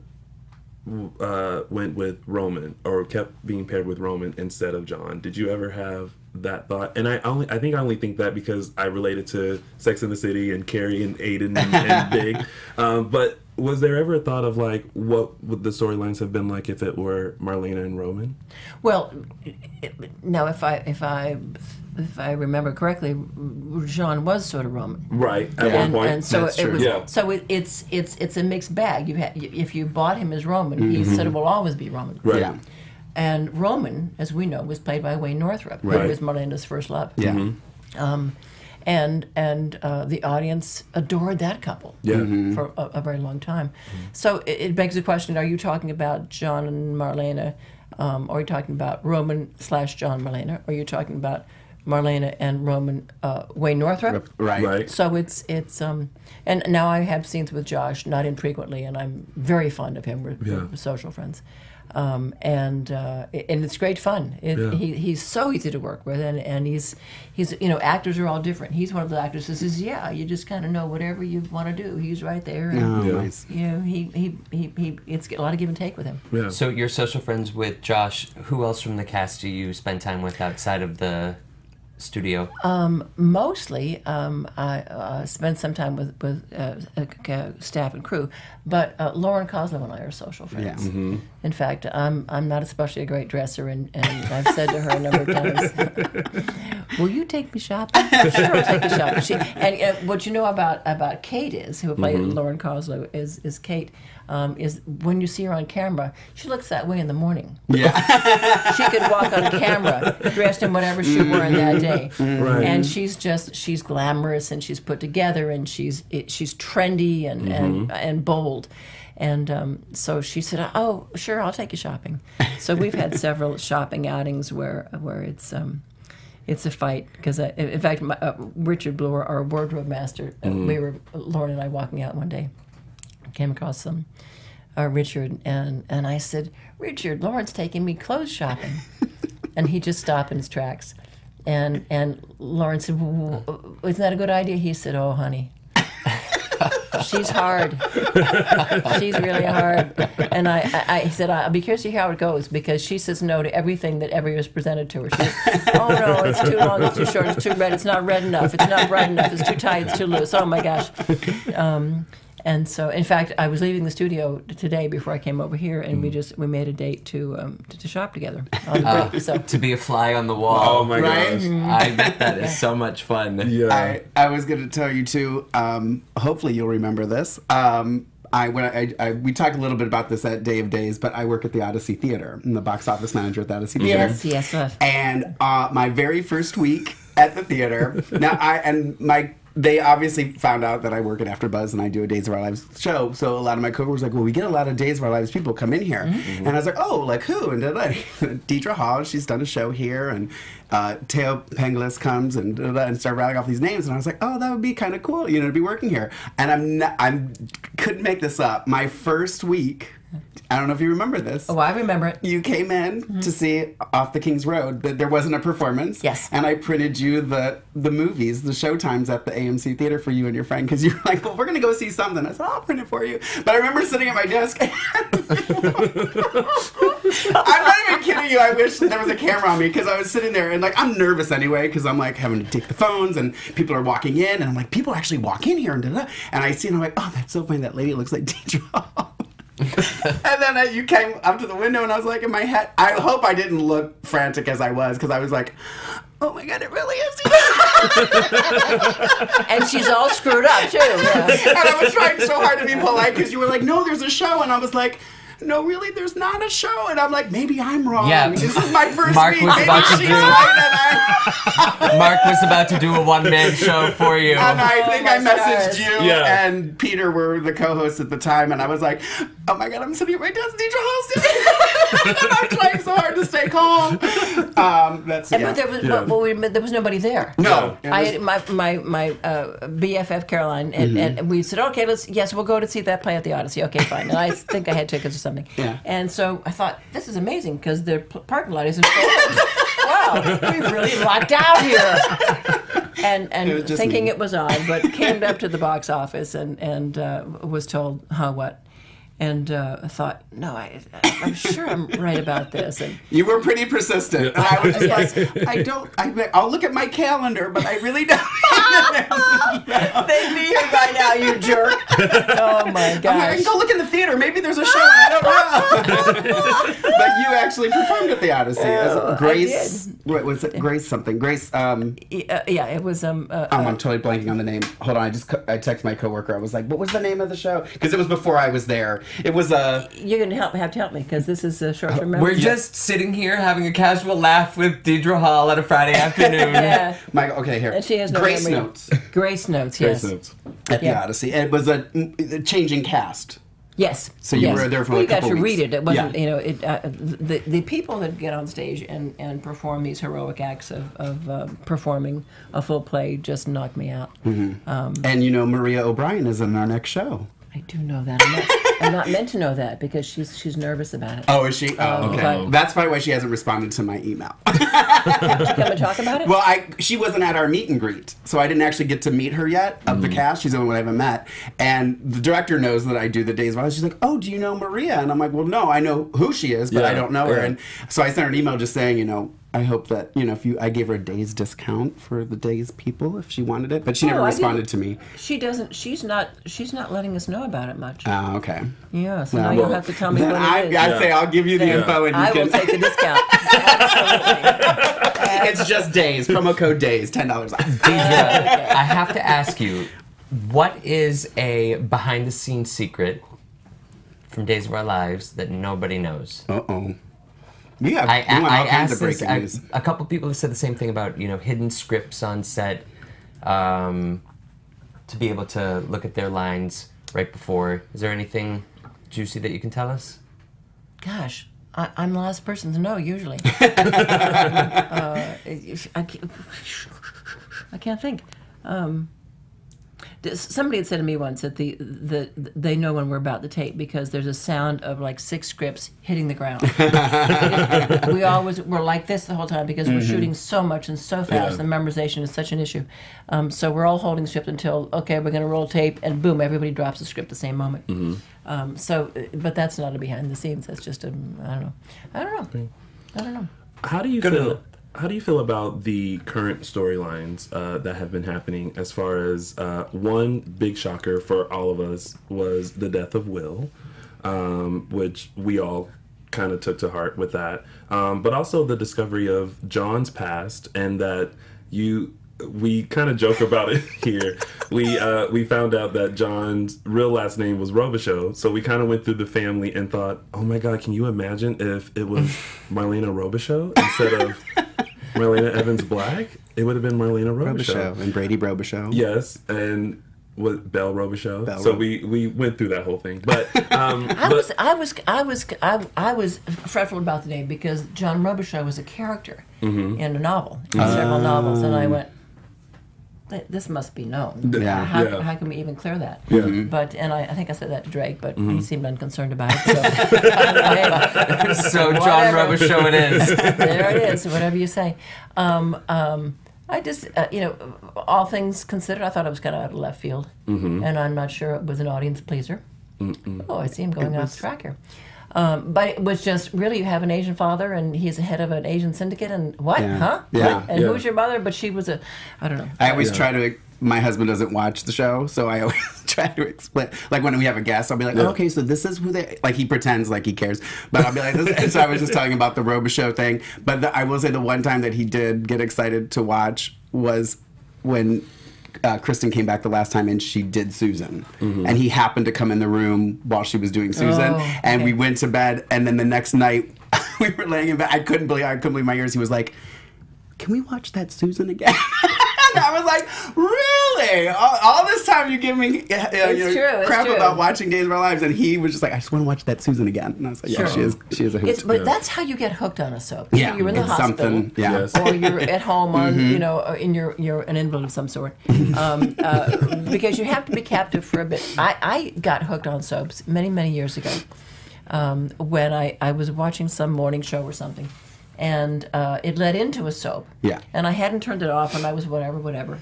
uh, went with Roman or kept being paired with Roman instead of John?" Did you ever have that thought? And I only I think I only think that because I related to Sex in the City and Carrie and Aiden and, and (laughs) Big. Um, but was there ever a thought of like what would the storylines have been like if it were Marlena and Roman? Well, no. if I if I if I remember correctly, John was sort of Roman. Right at Yeah. one and, point. and so That's it true. was. Yeah. So it, it's it's it's a mixed bag. You ha- if you bought him as Roman, he sort of will always be Roman. right. Yeah. And Roman, as we know, was played by Wayne Northrop, Right. who was Marlena's first love. Yeah. And and uh, the audience adored that couple. Yeah. For a, a very long time. So it, it begs the question: Are you talking about John and Marlena, um, or are you talking about Roman slash John Marlena, or are you talking about Marlena and Roman uh, Wayne Northrop? Right. Right. So it's it's um, and now I have scenes with Josh, not infrequently, and I'm very fond of him. We're, Yeah. we're social friends, um, and uh, and it's great fun. It, Yeah. he, he's so easy to work with, and, and he's he's you know actors are all different. He's one of the actors that says, yeah, you just kind of know whatever you want to do. He's right there, and Oh, Yeah. nice. you know he, he he he it's a lot of give and take with him. Yeah. So you're social friends with Josh. Who else from the cast do you spend time with outside of the studio? mostly um, I uh, spend some time with with uh, uh, staff and crew, but uh, Lauren Koslow and I are social friends. Yeah. Mm-hmm. In fact, I'm I'm not especially a great dresser, and, and I've said to her a number of times, (laughs) "Will you take me shopping?" (laughs) sure, I'll take you shopping. She, and uh, what you know about about Kate is who played Mm-hmm. Lauren Koslow is is Kate. Um, is when you see her on camera, she looks that way in the morning. Yeah. (laughs) She could walk on camera dressed in whatever she wore in that day, Right. and she's just she's glamorous and she's put together and she's it, she's trendy and and, and bold. And um, so she said, "Oh, sure, I'll take you shopping." So we've had several (laughs) shopping outings where where it's um, it's a fight because uh, in fact, my, uh, Richard Bloor, our wardrobe master, uh, we were Lauren and I walking out one day, came across some uh, Richard, and and I said, Richard, Lauren's taking me clothes shopping, (laughs) and he just stopped in his tracks, and and Lauren said, well, isn't that a good idea? He said, Oh, honey. She's hard. (laughs) She's really hard. And I, I, I said, I'll be curious to hear how it goes because she says no to everything that ever is presented to her. She says, oh no, it's too long, it's too short, it's too red, it's not red enough, it's not bright enough, it's too tight, it's too loose. Oh my gosh. Um, and so, in fact, I was leaving the studio today before I came over here, and we just we made a date to um, to, to shop together on the (laughs) break. So To be a fly on the wall. oh my Right? gosh. I bet that is (laughs) so much fun. Yeah. I, I was going to tell you too. Um, hopefully, you'll remember this. Um, I when I, I we talked a little bit about this at Day of Days, but I work at the Odyssey Theater. I'm the box office manager at the Odyssey Theater. yes, yes, uh, And uh, my very first week at the theater, (laughs) now I and my they obviously found out that I work at AfterBuzz and I do a Days of Our Lives show. So a lot of my coworkers were like, "Well, we get a lot of Days of Our Lives people come in here," and I was like, "Oh, like who?" And I, (laughs) Deidre Hall, she's done a show here, and uh, Thaao Penghlis comes and and start rattling off these names, and I was like, "Oh, that would be kind of cool, you know, to be working here." And I'm not, I'm couldn't make this up. My first week I don't know if you remember this. Oh, I remember it. You came in mm-hmm. to see Off the King's Road, but there wasn't a performance. Yes. And I printed you the the movies, the show times at the AMC theater for you and your friend because you were like, "Well, we're gonna go see something." I said, "I'll print it for you." But I remember sitting at my desk. (laughs) I'm not even kidding you. I wish there was a camera on me because I was sitting there and like I'm nervous anyway because I'm like having to take the phones and people are walking in and I'm like, people actually walk in here and da da. And I see and I'm like, oh, that's so funny. That lady looks like Deidre. (laughs) (laughs) and then uh, you came up to the window, and I was like, in my head, I hope I didn't look frantic as I was, because I was like, oh my god, it really is. (laughs) And she's all screwed up too. Yeah. (laughs) and I was trying so hard to be polite, because you were like, no, there's a show, and I was like. No, really, there's not a show, and I'm like, maybe I'm wrong. Yeah. this is my first Mark week. was maybe about to do- right, and I, Mark was about to do a one man show for you. and I think I messaged stars. you Yeah. and Peter were the co-hosts at the time, and I was like, "Oh my god, I'm sitting at my desk, Deidre hosting." (laughs) and I'm trying so hard to stay calm. Um, that's And, yeah. But there was, Yeah. but, but we, but there was nobody there. no. it I was- had my my my uh, BFF Caroline, and, and we said, okay, let's yes, we'll go to see that play at the Odyssey. Okay, fine. And I (laughs) think I had tickets or something. Yeah. And so I thought this is amazing because their parking lot isn't wow, we've really lucked out here. And and just thinking me. it was odd, but came up to the box office and and uh, was told, huh, what? And uh, I thought, no, I, I'm sure I'm right about this. And you were pretty persistent. And I was just like, (laughs) I don't. I, I'll look at my calendar, but I really don't. they'd be here by now, you jerk. Oh my I can gosh. go look in the theater. Maybe there's a show. I don't know. (laughs) but you actually performed at the Odyssey as Oh, I Grace. What was it? Grace something. Grace. Um, Uh, yeah, it was um. Uh, Oh, I'm totally blanking on the name. Hold on, I just I texted my coworker. I was like, "What was the name of the show?" Because it was before I was there. It was uh, You're gonna help have to help me because this is a short-term memory. We're just sitting here having a casual laugh with Deidre Hall on a Friday (laughs) afternoon. yeah. my okay here. And she has no Grace memory. Notes Grace notes. Yes. Grace notes. at the Yeah. Odyssey. It was a, a changing cast. Yes. So you yes. were there for well, a you got to weeks. read it. It wasn't. Yeah. You know, it. Uh, the the people that get on stage and and perform these heroic acts of of um, performing a full play just knock me out. And you know, Maria O'Brien is in our next show. I do know that. I'm not, I'm not meant to know that because she's she's nervous about it. Oh, is she? Oh, um, okay. okay. That's probably why she hasn't responded to my email. (laughs) Come and talk about it. well, I she wasn't at our meet and greet, so I didn't actually get to meet her yet of the mm. cast. She's the only one I haven't met, and the director knows that I do the Days of Our Lives. She's like, "Oh, do you know Maria?" And I'm like, "Well, no, I know who she is, but I don't know her." And so I sent her an email just saying, you know. I hope that you know if you I gave her a day's discount for the day's people if she wanted it, but she never Oh, I responded to me. she doesn't. She's not. She's not letting us know about it much. Oh, okay. yeah. So Well, now you'll have to tell me Then when I, it is. I'd say I'll give you the Yeah. info and you I can. will take the discount. (laughs) Absolutely. it's just days. Promo code days, ten dollars off. (laughs) Deidre, I have to ask you, what is a behind the scenes secret from Days of Our Lives that nobody knows? Uh oh. You have I, you I, all I kinds asked of this, breaking I- news. a couple people have said the same thing about you know hidden scripts on set, um, to be able to look at their lines right before. Is there anything juicy that you can tell us? Gosh, I, I'm the last person to know usually. (laughs) uh, I, can't, I can't think. Um, this- somebody had said to me once that the, the they know when we're about to tape because there's a sound of like six scripts hitting the ground. (laughs) we always were like this the whole time because we're shooting so much and so fast. Yeah. The memorization is such an issue. Um, so we're all holding the script until okay, we're going to roll tape, and boom, everybody drops the script the same moment. Um, so, uh, but that's not a behind the scenes. That's just a I don't know. I don't know. I don't know. How do you Go to feel? How do you feel about the current storylines uh, that have been happening? As far as uh, one big shocker for all of us was the death of Will, um, which we all kind of took to heart with that. Um, but also the discovery of John's past and that you. We kind of joke about it (laughs) here. We uh, we found out that John's real last name was Robichaux, so we kind of went through the family and thought, "Oh my God, can you imagine if it was (laughs) Marlena Robichaux instead of Marlena Evans Black? It would have been Marlena Robichaux. Robichaux and Brady Robichaux. Yes, and what Belle Robichaux. Belle so Rob- we we went through that whole thing, but um, (laughs) I but was, I was, I was, I, I was fretful about the name because John Robichaux was a character in a novel, in several novels, and I went, th- this must be known. Yeah. How, Yeah. how can we even clear that? Yeah. Mm-hmm. But and I, I think I said that to Drake, but he seemed unconcerned about it. So, (laughs) (laughs) So John Whatever. Robichaux it is. (laughs) there it is. Whatever you say. Um, um, I just, uh, you know, all things considered, I thought it was kind of out of left field, and I'm not sure it was an audience pleaser. Oh, I see him going off track here. Um, but it was just really, you have an Asian father, and he's the head of an Asian syndicate, and what, Yeah. huh? Yeah. What? And Yeah. who's your mother? But she was a, I don't know. I always try to. My husband doesn't watch the show, so I always (laughs) try to explain. Like when we have a guest, I'll be like, Yeah. "Okay, so this is who they." Like he pretends like he cares, but I'll be like, this, and so I was just talking about the Robichaux thing. But the, I will say the one time that he did get excited to watch was when uh, Kristen came back the last time and she did Susan, and he happened to come in the room while she was doing Susan, Oh, and we went to bed. And then the next night, (laughs) we were laying in bed. I couldn't believe I couldn't believe my ears. He was like, "Can we watch that Susan again?" (laughs) and (laughs) I was like, "Really? All, all this time you give me uh, you know, true, crap true. about watching Days of Our Lives?" And he was just like, "I just want to watch that Susan again." And I was like, "Yeah, Sure. she is. She is a hoot." But Yeah. that's how you get hooked on a soap. yeah, you're in the it's hospital. something. Yeah. Yes. or you're at home on, you know, in your you're an invalid of some sort, um, uh, because you have to be captive for a bit. I, I got hooked on soaps many many years ago, um, when I, I was watching some morning show or something, and uh, it led into a soap. Yeah. And I hadn't turned it off, and I was whatever whatever,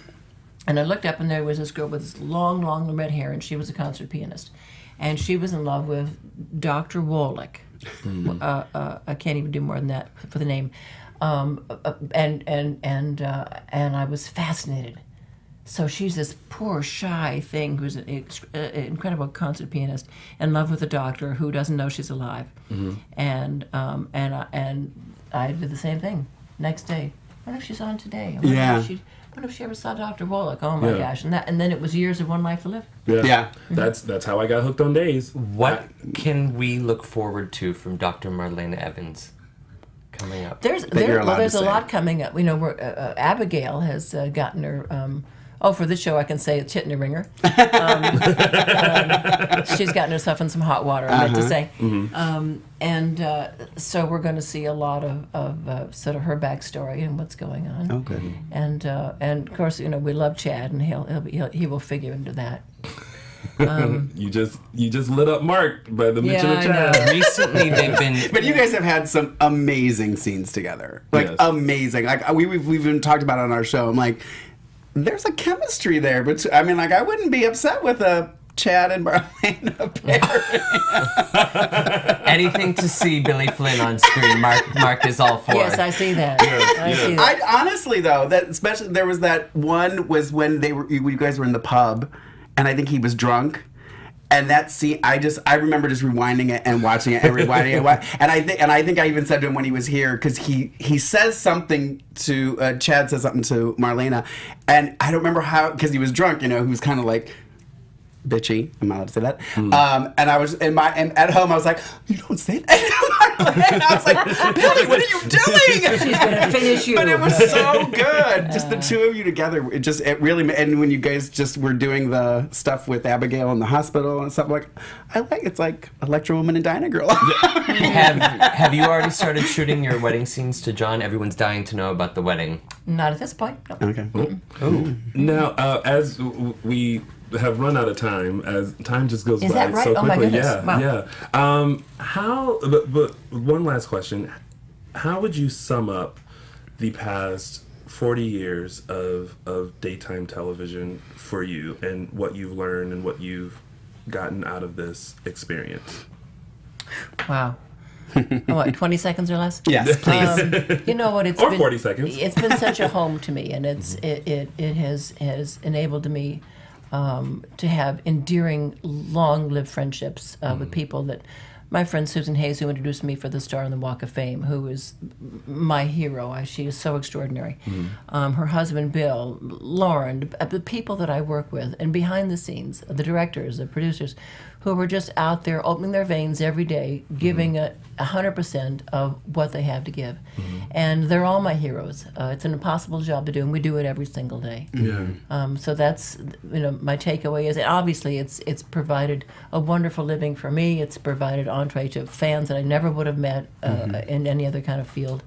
and I looked up, and there was this girl with this long long red hair, and she was a concert pianist, and she was in love with Dr. Wallach uh, uh, I can't even do more than that for the name. Um, uh, and and and uh, and I was fascinated. So she's this poor shy thing who's an ex- uh, incredible concert pianist in love with a doctor who doesn't know she's alive, and um, and and I did the same thing. Next day, what if she's on today. I wonder Yeah. If she, I wonder if she ever saw Dr. Wallach. Oh my Yeah. gosh! And that and then it was years of one life to live. Yeah. Yeah. That's that's how I got hooked on Days. What can we look forward to from Dr. Marlena Evans coming up? There's there, well, there's a say. lot coming up. You know, we're, uh, uh, Abigail has uh, gotten her. Um, oh, for this show, I can say it's hitting a ringer. Um, um, she's gotten herself in some hot water. I meant to say, um, and uh, so we're going to see a lot of, of uh, sort of her backstory and what's going on. Okay. And uh, and of course, you know, we love Chad, and he'll he'll, be, he'll he will figure into that. (laughs) You just you just lit up Mark by the mention Yeah, of I Chad. Recently, they've (laughs) been. But you guys have had some amazing scenes together. Like Yes. amazing. Like we we've, we've even talked about it on our show. I'm like, there's a chemistry there. But I mean, like I wouldn't be upset with a Chad and Marlena (laughs) pair. (laughs) Anything to see Billy Flynn on screen, Mark Mark is all for. It. Yes, I see that. I see that. I honestly though that especially there was that one was when they were you guys were in the pub, and I think he was drunk. And that scene, I just I remember just rewinding it and watching it and rewinding it, (laughs) and I think and I think I even said to him when he was here because he he says something to uh, Chad says something to Marlena, and I don't remember how because he was drunk, you know, he was kind of like bitchy. I'm not allowed to say that. Um, and I was in my and at home. I was like, "You don't say that." (laughs) and I was like, "Billy, what are you doing?" (laughs) She's gonna finish you. But it was so (laughs) good, just the two of you together. It just it really and when you guys just were doing the stuff with Abigail in the hospital and stuff like, I like it's like Electra Woman and Dinah Girl. (laughs) Have Have you already started shooting your wedding scenes to John? Everyone's dying to know about the wedding. Not at this point. No. okay. Now, uh, as we have run out of time, as time just goes Is by that right? so Oh my quickly. goodness. Yeah, Wow. yeah. Um, how? But, but one last question: How would you sum up the past forty years of of daytime television for you, and what you've learned and what you've gotten out of this experience? Wow. (laughs) what, 20 seconds or less? Yes, (laughs) please. Um, you know what? It's Or been, 40 seconds. It's been such a (laughs) home to me, and it's it, it, it has has enabled me um, to have endearing, long-lived friendships uh, with people that. My friend Susan Hayes, who introduced me for the Star on the Walk of Fame, who is my hero. I, she is so extraordinary. Um, her husband, Bill, Lauren, the people that I work with, and behind the scenes, the directors, the producers, who were just out there opening their veins every day, giving a hundred percent of what they have to give, and they're all my heroes. Uh, it's an impossible job to do, and we do it every single day. Yeah. Um, so that's you know my takeaway is obviously it's it's provided a wonderful living for me. It's provided entree to fans that I never would have met uh, in any other kind of field.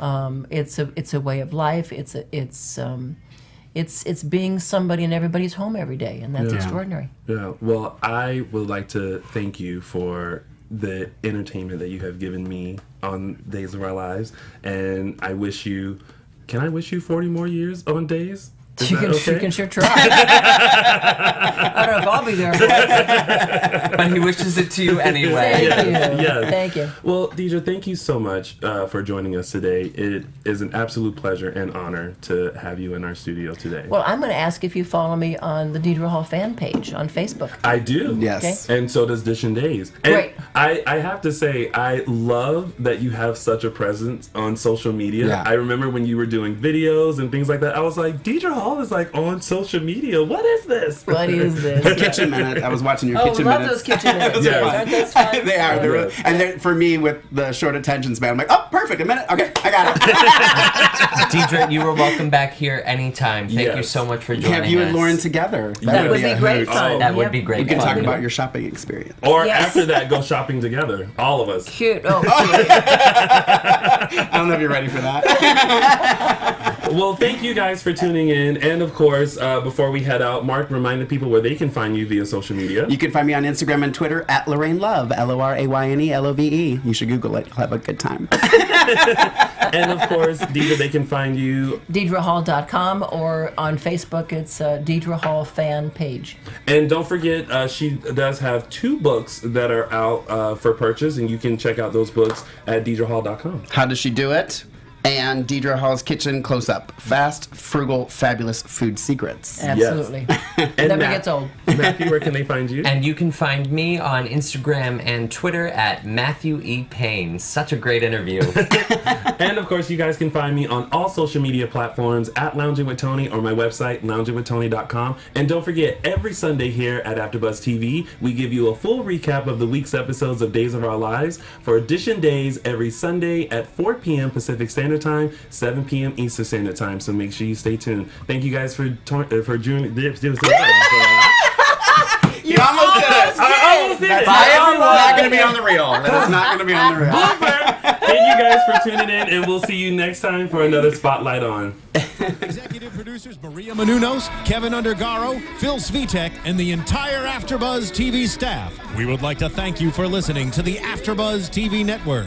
Um, it's a it's a way of life. It's a it's um, it's it's being somebody in everybody's home every day, and that's Yeah. extraordinary. Yeah. Well, I would like to thank you for the entertainment that you have given me on Days of Our Lives, and I wish you. Can I wish you 40 more years on Days? Is You can, okay? you can sure try. (laughs) I don't know if I'll be there. For. (laughs) But he wishes it to you anyway. Thank you. yes. Thank you. Well, Deidre, thank you so much uh, for joining us today. It is an absolute pleasure and honor to have you in our studio today. Well, I'm going to ask if you follow me on the Deidre Hall fan page on Facebook. I do. Yes. Okay. And so does Dishin Days. And Great. I, I have to say, I love that you have such a presence on social media. Yeah. I remember when you were doing videos and things like that. I was like, Deidre Hall is like on social media. What is this? What is (laughs) this? Kitchen minute. I was watching your Oh, kitchen minute. Oh, love minutes. those kitchen (laughs) minutes. Yeah. Aren't those fun? (laughs) they are. They're really, and they're, for me, with the short attention span, I'm like, oh, perfect. A minute. Okay, I got it. Deidre, you are welcome back here anytime. Thank you so much for joining Have you us. and Lauren together. That would be a great hoot. fun. That would be great We can fun. talk about your shopping experience. Or Yes. after that, go shopping together. All of us. Cute. Oh, cute. I don't know if you're ready for that. Well, thank you guys for tuning in. And of course, uh, before we head out, Mark, remind the people where they can find you via social media. You can find me on Instagram and Twitter at Lorayne Love, L O R A Y N E L O V E. You should Google it. You'll have a good time. (laughs) and of course, Deidre, they can find you. DeidreHall.com or on Facebook, it's uh, Deidre Hall fan page. And don't forget, uh, she does have two books that are out uh, for purchase, and you can check out those books at deidrehall.com. How does she do it? And Deidre Hall's Kitchen Close Up. Fast, frugal, fabulous food secrets. Absolutely. (laughs) And Never Matt- gets old. (laughs) Matthew, where can they find you? And you can find me on Instagram and Twitter at Matthew E. Paine. Such a great interview. (laughs) And of course, you guys can find me on all social media platforms at Lounging with Tony or my website, loungingwithtony.com. And don't forget, every Sunday here at AfterBuzz TV, we give you a full recap of the week's episodes of Days of Our Lives for Dishin Days every Sunday at 4 p.m. Pacific Standard Time, 7 p.m. Eastern Standard Time. So make sure you stay tuned. Thank you guys for tor- uh, for joining. (laughs) You almost did it! I almost did it. That's not, not going to be on the reel. That is not going to be on the reel. Thank you guys for tuning in, and we'll see you next time for another Spotlight on. Executive producers Maria Menounos, Kevin Undergaro, Phil Svitek, and the entire AfterBuzz TV staff. We would like to thank you for listening to the AfterBuzz TV network.